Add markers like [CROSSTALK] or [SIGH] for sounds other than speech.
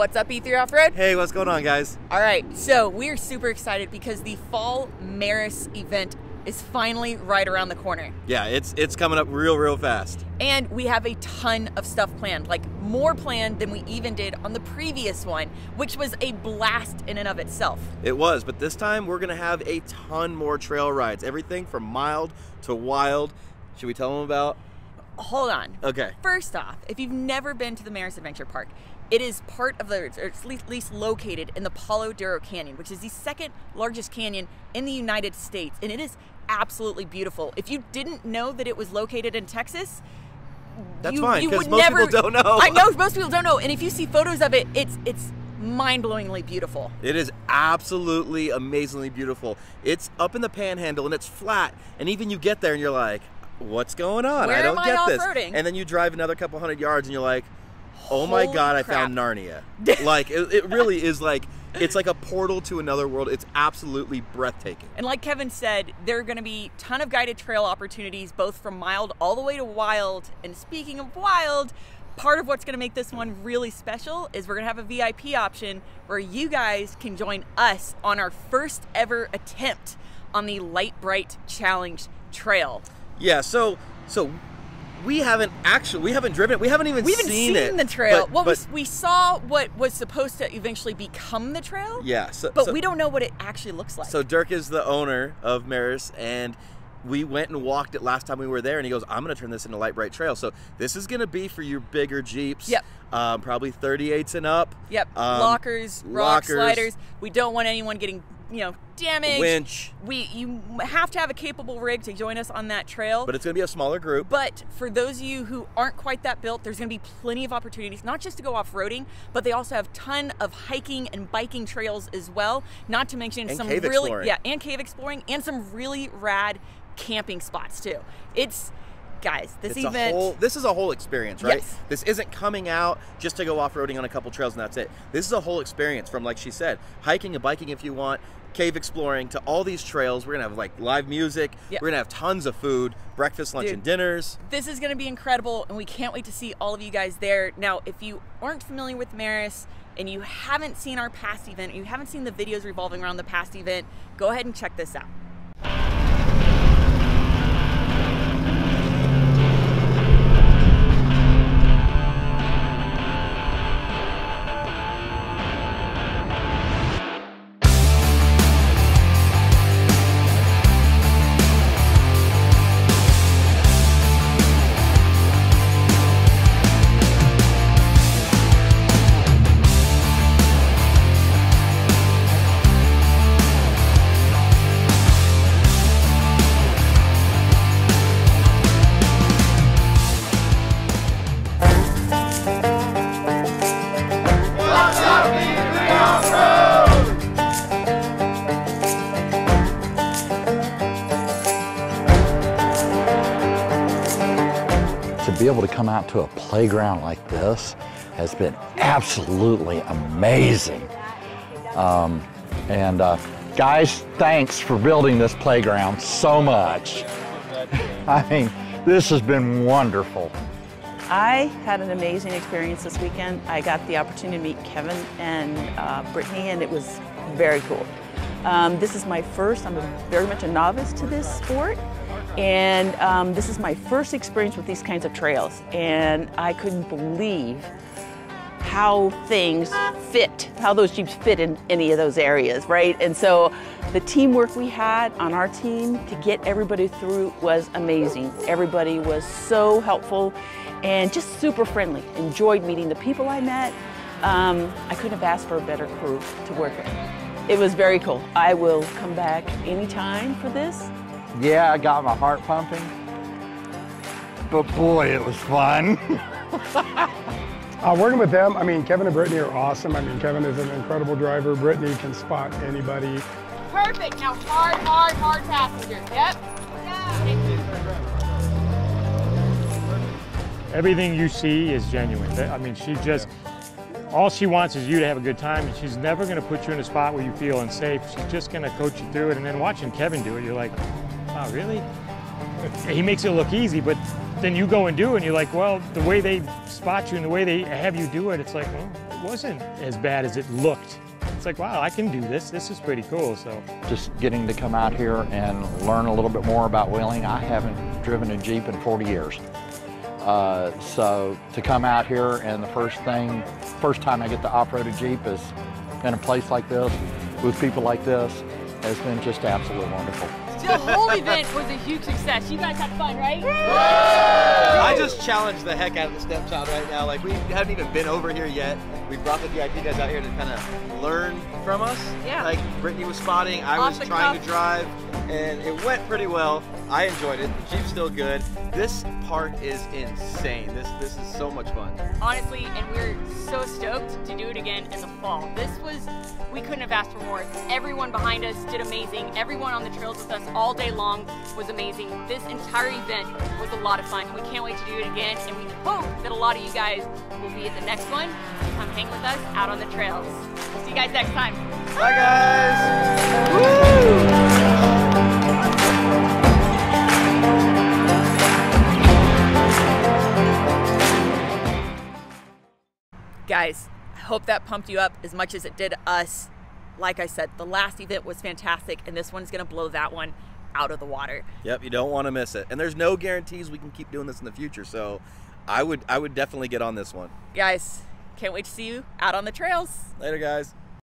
What's up, E3 Off Road? Hey, what's going on, guys? All right, so we're super excited because the Fall Merus event is finally right around the corner. Yeah, it's it's coming up real, real fast. And we have a ton of stuff planned, like more planned than we even did on the previous one, which was a blast in and of itself. It was, but this time we're gonna have a ton more trail rides. Everything from mild to wild. Should we tell them about? Hold on. Okay. First off, if you've never been to the Merus Adventure Park, it is part of the, or it's at least located in the Palo Duro Canyon, which is the second largest canyon in the United States, and it is absolutely beautiful. If you didn't know that it was located in Texas, That's you, fine, you 'cause would most never. people don't know. I know most people don't know, and if you see photos of it, it's it's mind-blowingly beautiful. It is absolutely amazingly beautiful. It's up in the panhandle and it's flat, and even you get there and you're like, "What's going on? Where I don't am I get this." And then you drive another couple hundred yards and you're like, "Oh my god, I found Narnia!" [LAUGHS] like it, it really is like it's like a portal to another world. It's absolutely breathtaking. And like Kevin said, there are going to be ton of guided trail opportunities, both from mild all the way to wild. And speaking of wild, part of what's going to make this one really special is we're going to have a VIP option where you guys can join us on our first ever attempt on the Lite Brite Challenge Trail. Yeah, so so we haven't actually we haven't driven it. We haven't even We haven't seen, seen, the trail. But, well, but- we, we saw what was supposed to eventually become the trail, yeah, so, but so- we don't know what it actually looks like. So Dirk is the owner of Merus, and we went and walked it last time we were there, and he goes, "I'm going to turn this into Lite Brite Trail." So this is going to be for your bigger Jeeps. Yep. Um, probably 38s and up. Yep. Um, lockers, rock lockers. sliders. We don't want anyone getting, you know, damage. Winch. We you have to have a capable rig to join us on that trail. But it's going to be a smaller group. But for those of you who aren't quite that built, there's going to be plenty of opportunities, not just to go off-roading, but they also have ton of hiking and biking trails as well. Not to mention And some cave really exploring. yeah, and cave exploring, and some really rad camping spots too. It's guys, this it's event. a whole, this is a whole experience, right? Yes. This isn't coming out just to go off-roading on a couple trails and that's it. This is a whole experience from, like she said, hiking and biking if you want, cave exploring to all these trails. We're gonna have like live music. Yep. We're gonna have tons of food, breakfast, lunch, Dude. and dinners. This is going to be incredible, and we can't wait to see all of you guys there. Now, if you aren't familiar with Merus and you haven't seen our past event, you haven't seen the videos revolving around the past event, go ahead and check this out. Able to come out to a playground like this has been absolutely amazing. Um, and uh, guys, thanks for building this playground so much. [LAUGHS] I mean, this has been wonderful. I had an amazing experience this weekend. I got the opportunity to meet Kevin and uh, Brittany, and it was very cool. Um, this is my first, I'm a, very much a novice to this sport, and um, this is my first experience with these kinds of trails, and I couldn't believe how things fit, how those Jeeps fit in any of those areas, right? And so the teamwork we had on our team to get everybody through was amazing. Everybody was so helpful and just super friendly. Enjoyed meeting the people I met. Um, I couldn't have asked for a better crew to work with. It was very cool. I will come back anytime for this. Yeah, I got my heart pumping. But boy, it was fun. [LAUGHS] Uh, working with them, I mean, Kevin and Brittany are awesome. I mean, Kevin is an incredible driver. Brittany can spot anybody. Perfect. Now hard, hard, hard passengers. Yep. everything you see is genuine. I mean, she just, all she wants is you to have a good time, and she's never going to put you in a spot where you feel unsafe. She's just going to coach you through it. And then watching Kevin do it, you're like, wow, really? [LAUGHS] He makes it look easy, but then you go and do it, and you're like, well, the way they spot you and the way they have you do it, it's like, well, it wasn't as bad as it looked. It's like, wow, I can do this. This is pretty cool. So Just getting to come out here and learn a little bit more about wheeling. I haven't driven a Jeep in 40 years. Uh, so to come out here and the first thing, first time I get to off-road a Jeep is in a place like this with people like this has been just absolutely wonderful. [LAUGHS] The whole event was a huge success. You guys had fun, right? I just challenged the heck out of the stepchild right now. Like we haven't even been over here yet. We brought the VIP guys out here to kind of learn from us. Yeah. Like Brittany was spotting, I Off was trying cuff. to drive, and it went pretty well. I enjoyed it. The Jeep's still good. This park is insane. This this is so much fun. Honestly, so stoked to do it again in the fall. This was, we couldn't have asked for more. Everyone behind us did amazing. Everyone on the trails with us all day long was amazing. This entire event was a lot of fun. We can't wait to do it again, and we hope that a lot of you guys will be at the next one. To come hang with us out on the trails. We'll see you guys next time. Bye guys. Guys, I hope that pumped you up as much as it did us. Like I said, the last event was fantastic, and this one's gonna blow that one out of the water. Yep, you don't want to miss it. And there's no guarantees we can keep doing this in the future. So I would I would definitely get on this one. Guys, can't wait to see you out on the trails. Later guys.